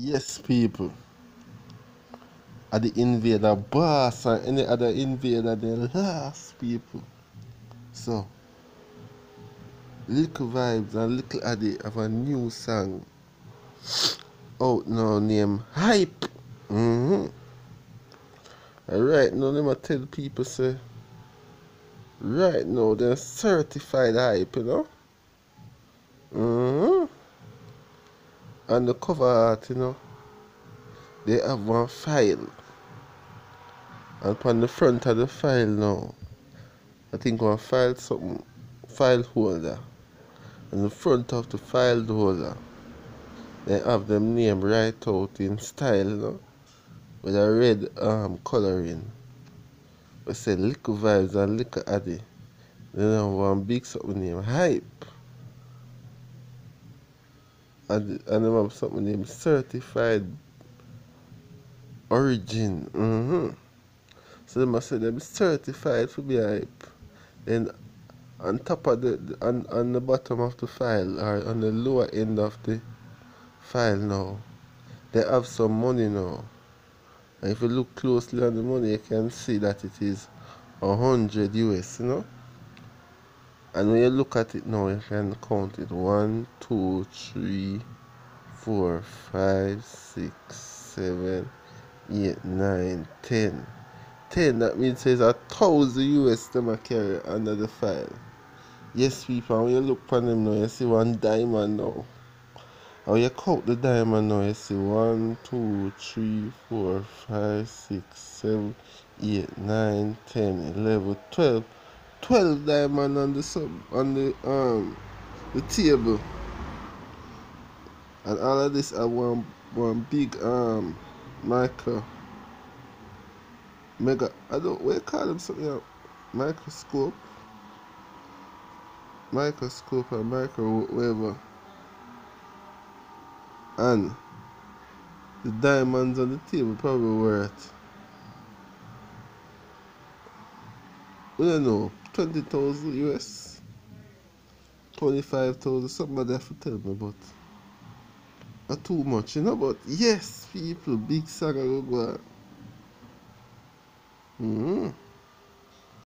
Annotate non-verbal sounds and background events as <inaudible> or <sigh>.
Yes, people. Are the invader boss and any other invader they last people. So Likkle Vybz and Likkle Addi have a new song <sniffs> out now named Hype. Mm-hmm. Right now, let me tell people say, right now they're certified hype, you know. Mm-hmm. And the cover art, you know, they have one file. And upon the front of the file now, I think one file something, file holder. And the front of the file holder, they have them name right out in style, you know with a red um, colouring. We say Likkle Vybz and Likkle Addi. Then one big something named Hype. And, they have something named Certified Origin. Mm-hmm. So they must say them certified to be hype. Then on top of the, on, on the bottom of the file or on the lower end of the file now, they have some money now. And if you look closely on the money, you can see that it is 100 US, you know. And when you look at it now, you can count it 1, 2, 3, 4, 5, 6, 7, 8, 9, 10. 10, that means there's a thousand US them carry under the file. Yes, people, when you look on them now, you see one diamond now. How you count the diamond now? You see 1, 2, 3, 4, 5, 6, 7, 8, 9, 10, 11, 12. 12 diamond on the sub on the um the table. And all of this are one one big um micro mega I don't what you call them something else? microscope microscope or micro whatever and the diamonds on the table probably worth we don't know 20,000 US 25,000 somebody have to tell me but not too much you know but yes people big saga go go mm -hmm.